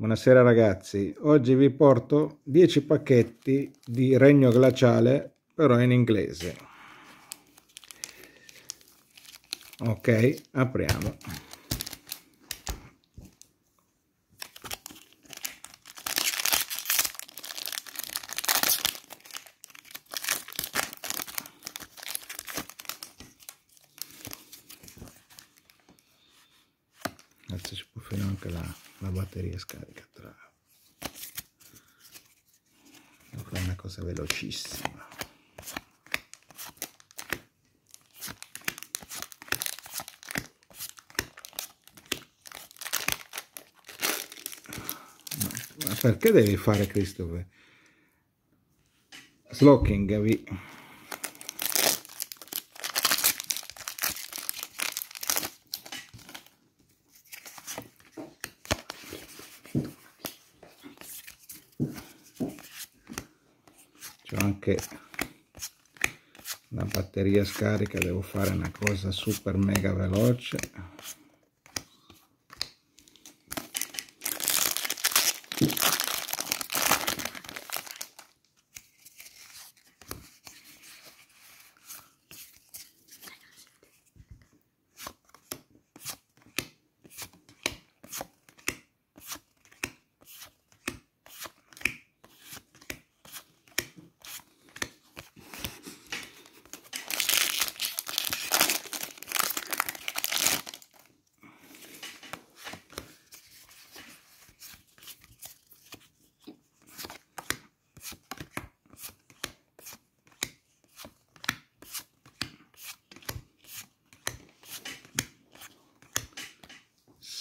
Buonasera ragazzi, oggi vi porto 10 pacchetti di regno glaciale però in inglese. Ok, apriamo. Adesso ci può finire anche la, la batteria scarica tra devo una cosa velocissima ma perché devi fare Christopher? Slocking vi c'è anche la batteria scarica devo fare una cosa super mega veloce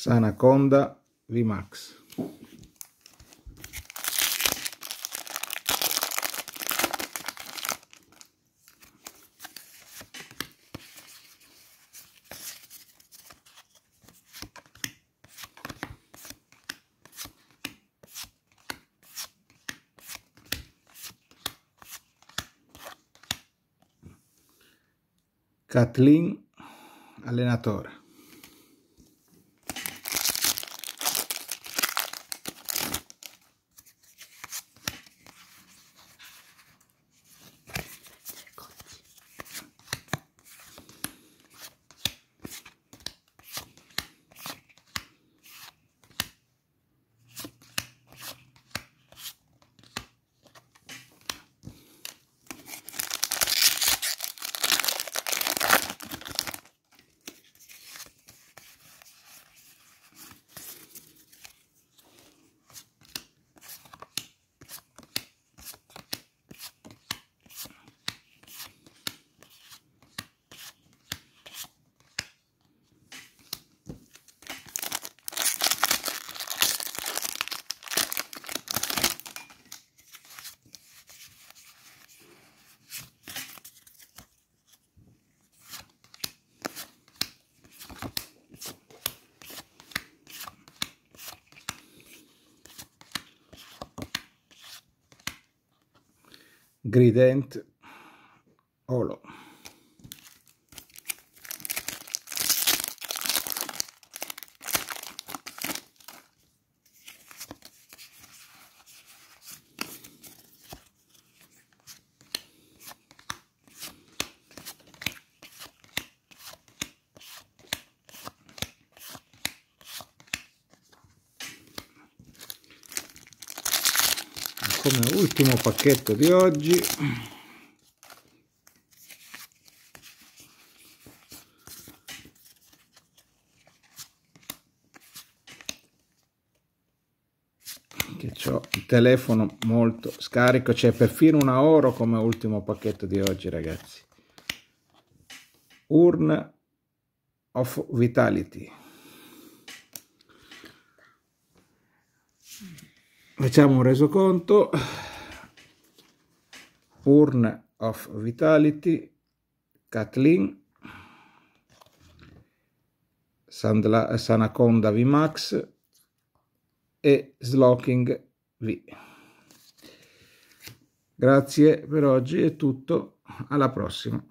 Sanaconda VMAX Kathleen allenatore Grident Olo. Come ultimo pacchetto di oggi. Che ho il telefono molto scarico c'è perfino una oro come ultimo pacchetto di oggi ragazzi. Urn of vitality facciamo un resoconto. Urn of vitality Kathleen. Sandla, Sanaconda VMAX e Slocking V. Grazie per oggi è tutto. Alla prossima